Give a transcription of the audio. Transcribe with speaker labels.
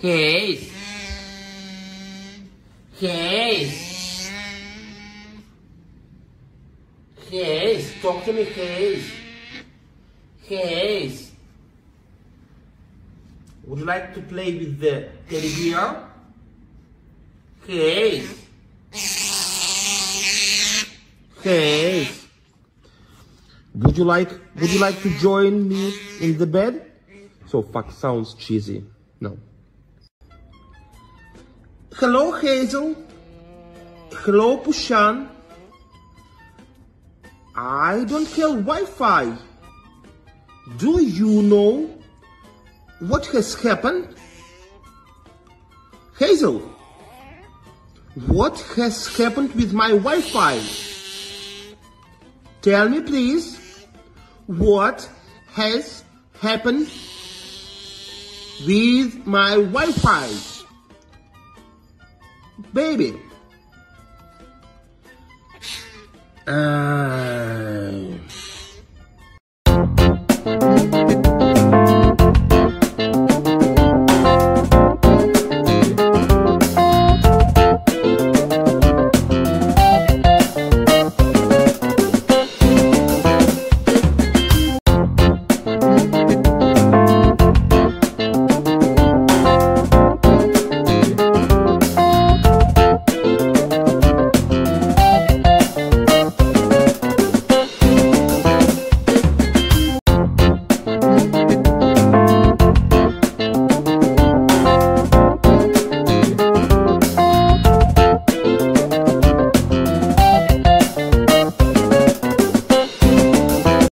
Speaker 1: Hayes. Hayes. Hayes. Talk to me, Hayes. Hayes. Would you like to play with the teddy bear? Hayes. Hayes. Would you like would you like to join me in the bed? So fuck sounds cheesy. No. Hello Hazel. Hello Pushan. I don't have Wi-Fi. Do you know what has happened? Hazel, what has happened with my Wi-Fi? Tell me please, what has happened with my Wi-Fi? Baby. Uh, Bye.